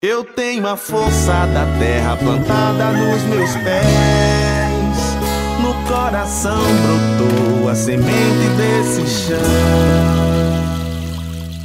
Eu tenho a força da terra plantada nos meus pés. No coração brotou a semente desse chão.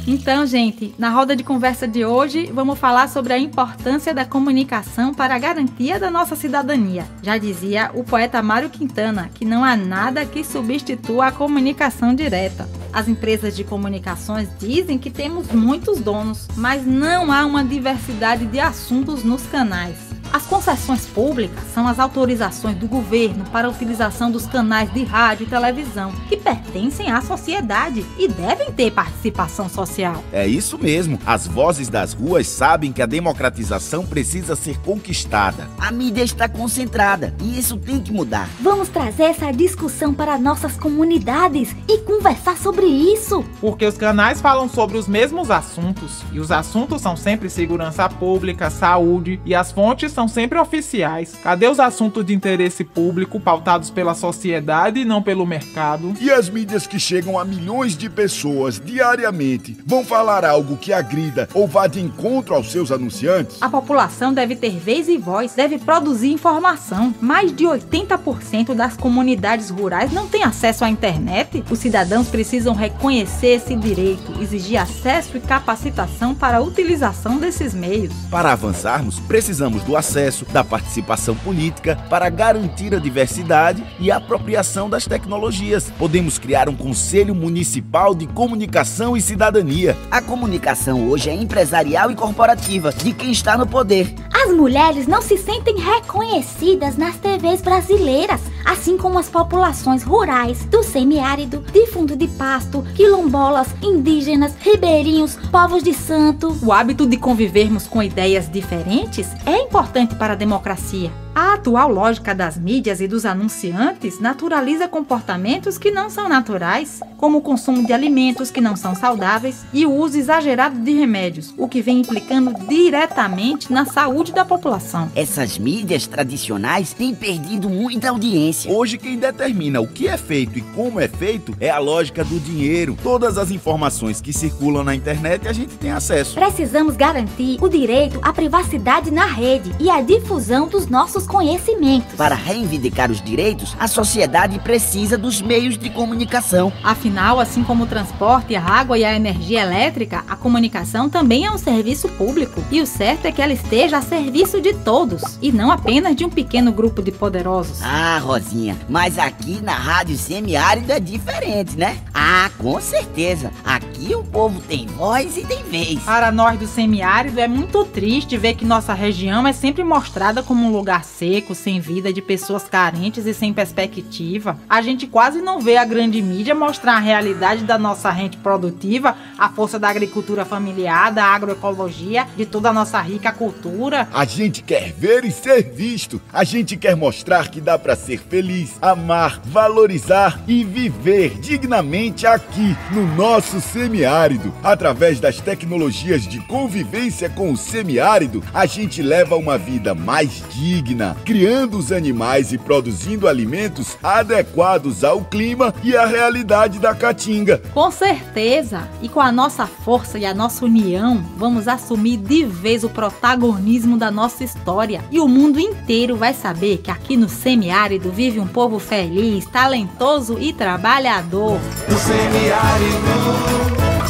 Então, gente, na roda de conversa de hoje, vamos falar sobre a importância da comunicação para a garantia da nossa cidadania. Já dizia o poeta Mário Quintana que não há nada que substitua a comunicação direta. As empresas de comunicações dizem que temos muitos donos, mas não há uma diversidade de assuntos nos canais. As concessões públicas são as autorizações do governo para a utilização dos canais de rádio e televisão, que pertencem à sociedade e devem ter participação social. É isso mesmo. As vozes das ruas sabem que a democratização precisa ser conquistada. A mídia está concentrada e isso tem que mudar. Vamos trazer essa discussão para nossas comunidades e conversar sobre isso. Porque os canais falam sobre os mesmos assuntos e os assuntos são sempre segurança pública, saúde e as fontes são são sempre oficiais. Cadê os assuntos de interesse público pautados pela sociedade e não pelo mercado? E as mídias que chegam a milhões de pessoas diariamente vão falar algo que agrida ou vá de encontro aos seus anunciantes? A população deve ter vez e voz, deve produzir informação. Mais de 80% das comunidades rurais não têm acesso à internet. Os cidadãos precisam reconhecer esse direito, exigir acesso e capacitação para a utilização desses meios. Para avançarmos, precisamos do acesso acesso da participação política para garantir a diversidade e a apropriação das tecnologias. Podemos criar um Conselho Municipal de Comunicação e Cidadania. A comunicação hoje é empresarial e corporativa de quem está no poder. As mulheres não se sentem reconhecidas nas TVs brasileiras, assim como as populações rurais, do semiárido, de fundo de pasto, quilombolas, indígenas, ribeirinhos, povos de santo. O hábito de convivermos com ideias diferentes é importante para a democracia. A atual lógica das mídias e dos anunciantes naturaliza comportamentos que não são naturais, como o consumo de alimentos que não são saudáveis e o uso exagerado de remédios, o que vem implicando diretamente na saúde da população. Essas mídias tradicionais têm perdido muita audiência. Hoje, quem determina o que é feito e como é feito é a lógica do dinheiro. Todas as informações que circulam na internet a gente tem acesso. Precisamos garantir o direito à privacidade na rede e à difusão dos nossos conhecimentos. Para reivindicar os direitos, a sociedade precisa dos meios de comunicação. Afinal, assim como o transporte, a água e a energia elétrica, a comunicação também é um serviço público. E o certo é que ela esteja a serviço de todos e não apenas de um pequeno grupo de poderosos. Ah, Rosinha, mas aqui na Rádio Semiárido é diferente, né? Ah, com certeza. Aqui o povo tem voz e tem vez. Para nós do semiárido é muito triste ver que nossa região é sempre mostrada como um lugar seco, sem vida, de pessoas carentes e sem perspectiva. A gente quase não vê a grande mídia mostrar a realidade da nossa rente produtiva, a força da agricultura familiar, da agroecologia, de toda a nossa rica cultura. A gente quer ver e ser visto. A gente quer mostrar que dá para ser feliz, amar, valorizar e viver dignamente aqui no nosso semiárido. Através das tecnologias de convivência com o semiárido, a gente leva uma vida mais digna criando os animais e produzindo alimentos adequados ao clima e à realidade da caatinga. Com certeza! E com a nossa força e a nossa união, vamos assumir de vez o protagonismo da nossa história. E o mundo inteiro vai saber que aqui no semiárido vive um povo feliz, talentoso e trabalhador. No semiárido,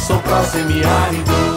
sou pró-semiárido.